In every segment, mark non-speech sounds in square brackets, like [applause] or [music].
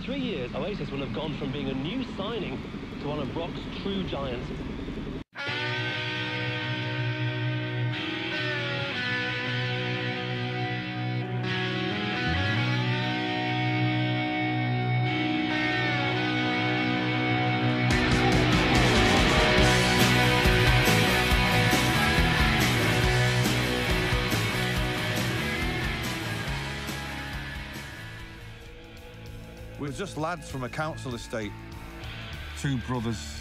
three years, Oasis will have gone from being a new signing to one of rock's true giants. We're just lads from a council estate. Two brothers.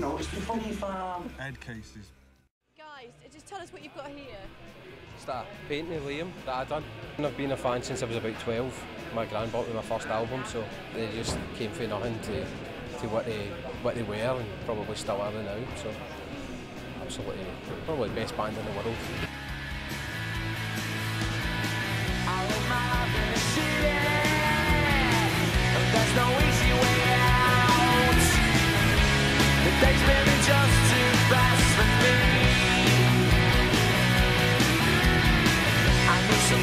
No, it's the funny farm. Head cases. Guys, just tell us what you've got here. Start painting of Liam that I done. And I've been a fan since I was about 12. My grand bought me my first album, so they just came from nothing to, to what they what they were and probably still are now. So absolutely, probably the best band in the world.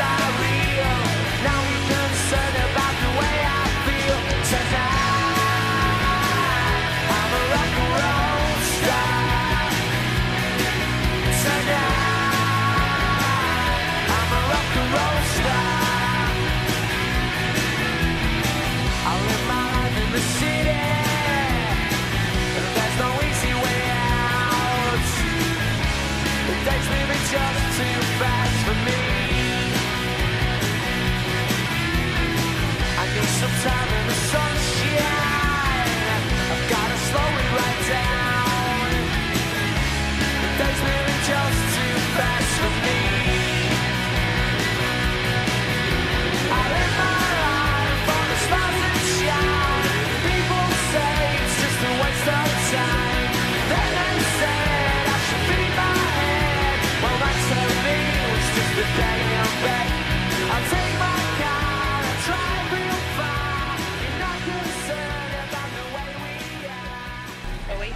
dreams time in the sunshine.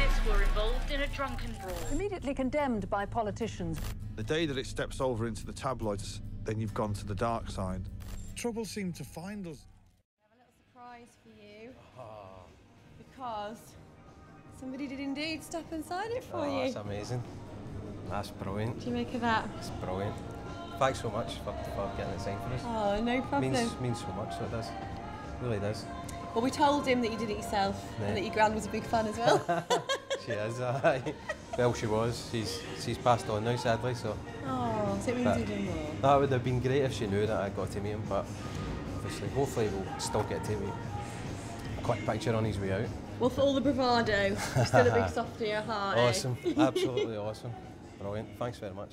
Are. Were involved in a drunken brawl. Immediately condemned by politicians. The day that it steps over into the tabloids, then you've gone to the dark side. Trouble seemed to find us. I have a little surprise for you. Because somebody did indeed step inside it for Oh, you. that's amazing. That's brilliant. What do you make of that? It's brilliant. Thanks so much for, for getting it signed for us. Oh, no problem. means means so much. So it does. Really does. Well, we told him that you did it yourself Yeah. and that your gran was a big fan as well. [laughs] She is. aye. well, she was. She's she's passed on now, sadly. So oh, so it means But- even more. that would have been great if she knew that I got to meet him. But obviously, hopefully, we'll still get to meet. A quick picture on his way out. Well, for all the bravado, [laughs] still a big softy at heart. eh? Awesome. Absolutely [laughs] awesome. Brilliant. Thanks very much.